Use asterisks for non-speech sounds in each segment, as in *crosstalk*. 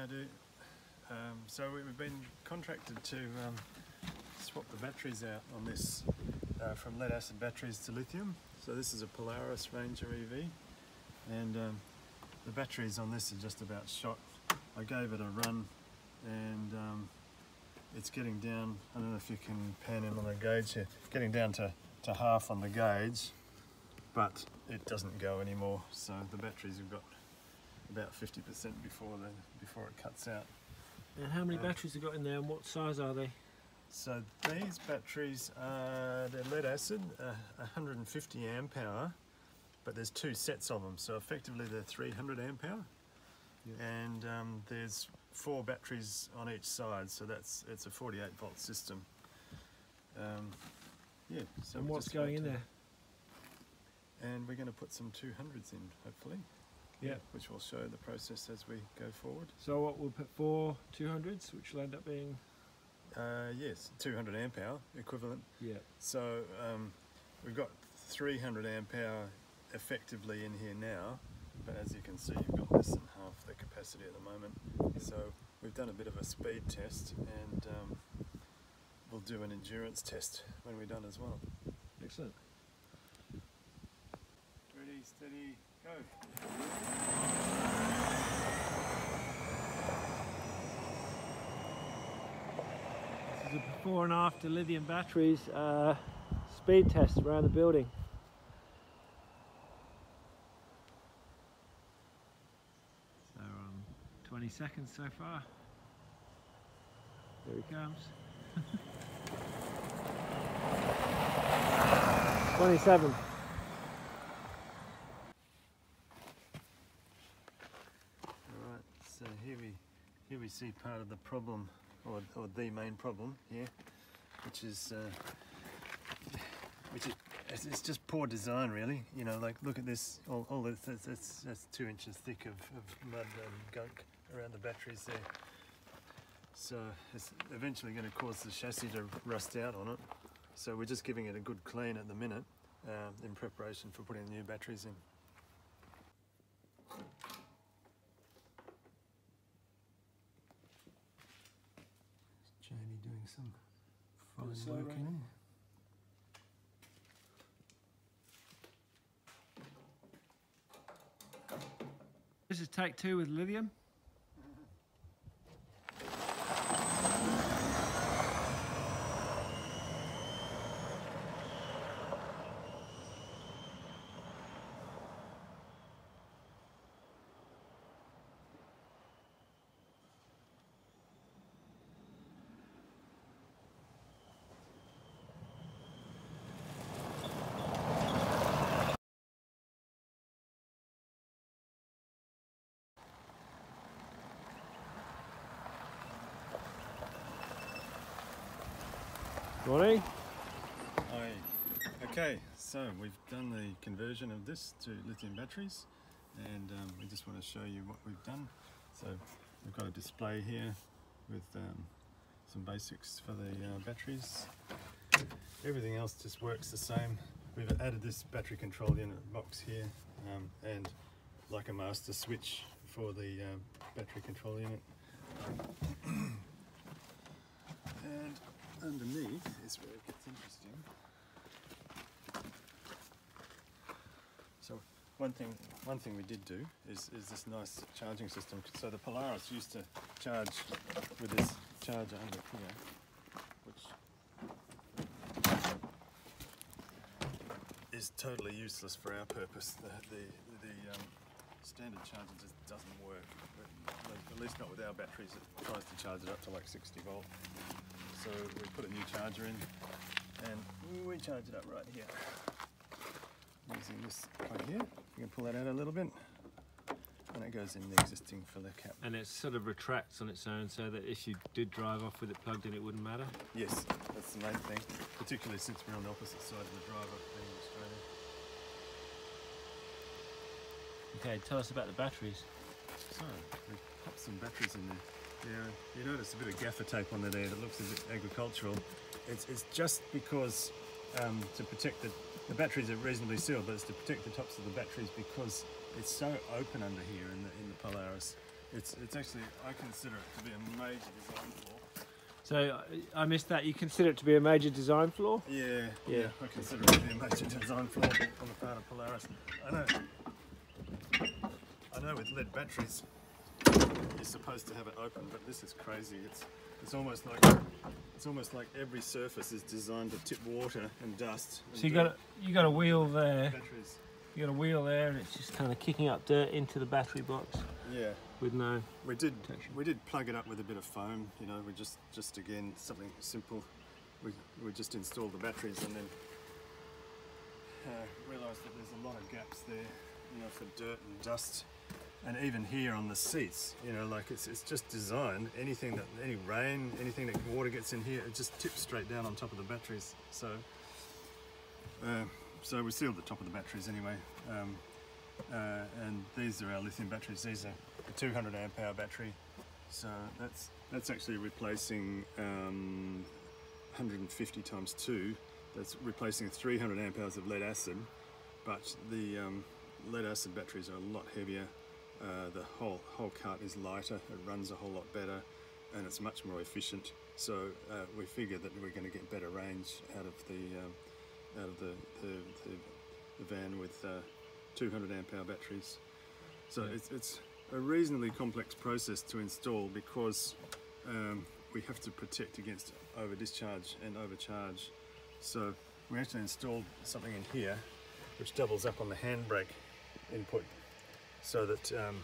How do? Um, so we- we've been contracted to um, swap the batteries out on this uh, from lead acid batteries to lithium. So this is a Polaris Ranger EV, and um, the batteries on this are just about shot. I gave it a run, and um, it's getting down. I don't know if you can pan in on the gauge here. Getting down to, to half on the gauge, but it doesn't go anymore. So the batteries have got about 50% before the before it cuts out. And how many Yeah. batteries have got in there and what size are they? So these batteries are they're lead acid, uh, 150 amp hour, but there's two sets of them. So effectively they're 300 amp hour, and um, there's four batteries on each side. So that's it's a 48 volt system. Um, yeah. So and what's going in there? And we're going to put some 200s in, hopefully. Yeah. Which will show the process as we go forward. So what we'll put four 200s, which will end up being Uh, yes, 200 amp hour equivalent. yeah. So um, we've got 300 amp hour effectively in here now, but as you can see, you've got less than half the capacity at the moment. So we've done a bit of a speed test, and um, we'll do an endurance test when we're done as well. Excellent. Ready, steady, go. This is a before and after lithium batteries uh, speed test around the building. So um, 20 seconds so far. There he comes. *laughs* 27. All right. So here we here we part of the problem, or, or the main problem here, which is uh, which is it's, it's just poor design, really. You know, like look at this. All, all this that's, that's, that's two inches thick of, of mud and gunk around the batteries there. So it's eventually going to cause the chassis to rust out on it. So we're just giving it a good clean at the minute um, in preparation for putting the new batteries in. Some fine slow, work Ray. in there. This is take two with lithium. Morning. Hi. Okay, so we've done the conversion of this to lithium batteries and um, we just want to show you what we've done. So we've got a display here with um, some basics for the uh, batteries. Everything else just works the same. We've added this battery control unit box here um, and like a master switch for the uh, battery control unit. *clears throat* and underneath is where it gets interesting. So one thing, one thing we did do is, is this nice charging system. So the Polaris used to charge with this charger under here, which is totally useless for our purpose. The the, the um, standard charger just doesn't work. At least not with our batteries. It tries to charge it up to like 60 volt. So we put a new charger in and we charge it up right here. Using this plug here. You can pull that out a little bit and it goes in the existing filler cap. And it sort of retracts on its own so that if you did drive off with it plugged in, it wouldn't matter. Yes, that's the main thing, particularly since we're on the opposite side of the driver being in Australia. Okay, tell us about the batteries. So, we popped some batteries in there. Yeah, you notice a bit of gaffer tape on there that looks a bit agricultural. It's, it's just because um, to protect the, the batteries are reasonably sealed, but it's to protect the tops of the batteries because it's so open under here in the, in the Polaris It's, it's actually, I consider it to be a major design flaw. So I I missed that. You consider it to be a major design flaw? Yeah, Yeah. I consider it to be a major design flaw on the part of Polaris. I know, I know with lead batteries, you're supposed to have it open, but this is crazy. It's, it's almost like, it's almost like every surface is designed to tip water and dust. and So you got a, you got a wheel there. batteries. You got a wheel there, and it's just kind of kicking up dirt into the battery box Yeah, with no. we did. Protection. We did plug it up with a bit of foam. You know, we just, just again something simple. We, we just installed the batteries and then uh, realised that there's a lot of gaps there, you know, for dirt and dust. And even here on the seats, you know, like it's, it's just designed. Anything that, any rain, anything that water gets in here, it just tips straight down on top of the batteries. So, uh, so we sealed the top of the batteries anyway. Um, uh, and these are our lithium batteries. These are a 200 amp hour battery. So that's that's actually replacing um, 150 times two. That's replacing 300 amp hours of lead acid, but the um, lead acid batteries are a lot heavier. Uh, the whole whole cart is lighter. It runs a whole lot better, and it's much more efficient. So uh, we figure that we're going to get better range out of the um, out of the the, the, the van with uh, 200 amp hour batteries. So Yeah. it's it's a reasonably complex process to install because um, we have to protect against over discharge and overcharge. So we actually installed something in here which doubles up on the handbrake input so that um,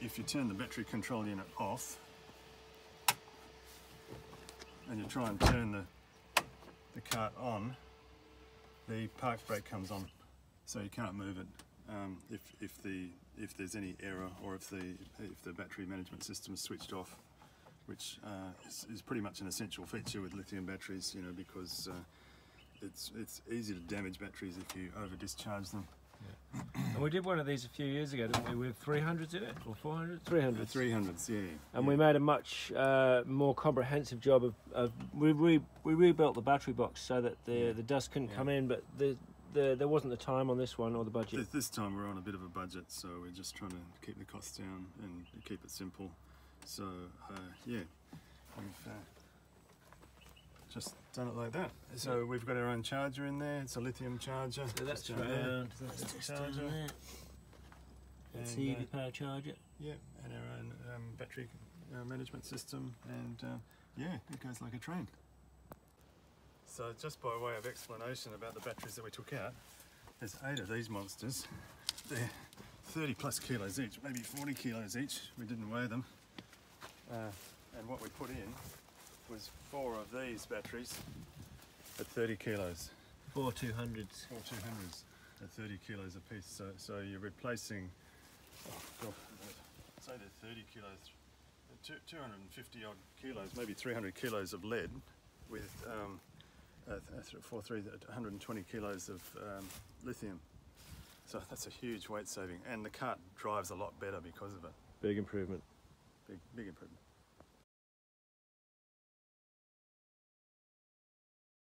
if you turn the battery control unit off and you try and turn the, the cart on, the park brake comes on so you can't move it um, if, if the if there's any error or if the if the battery management system is switched off, which uh, is, is pretty much an essential feature with lithium batteries, you know, because uh, it's it's easy to damage batteries if you over discharge them. And we did one of these a few years ago, didn't we? With 300s in it or 400? 300s. The 300s, yeah. And yeah. we made a much uh, more comprehensive job of, of we, re, we rebuilt the battery box so that the, Yeah. the dust couldn't Yeah. come in, but the, the there wasn't the time on this one or the budget. This, this time we're on a bit of a budget, so we're just trying to keep the costs down and keep it simple. So uh, yeah, we've uh, just done it like that. So we've got our own charger in there. It's a lithium charger. So that's Just down there. That's That's the charger. there. That's And, the uh, EV power charger. Yeah, and our own um, battery uh, management system, and uh, yeah, it goes like a train. So just by way of explanation about the batteries that we took out, there's eight of these monsters. They're 30 plus kilos each, maybe 40 kilos each. We didn't weigh them. Uh, and what we put in was four of these batteries at 30 kilos. Four 200s. Four 200s at 30 kilos a piece. So, so you're replacing, oh God, say they're 30 kilos, 250 odd kilos, maybe 300 kilos of lead with um, uh, four, three, 120 kilos of um, lithium. So that's a huge weight saving, and the cart drives a lot better because of it. Big improvement. Big, big improvement.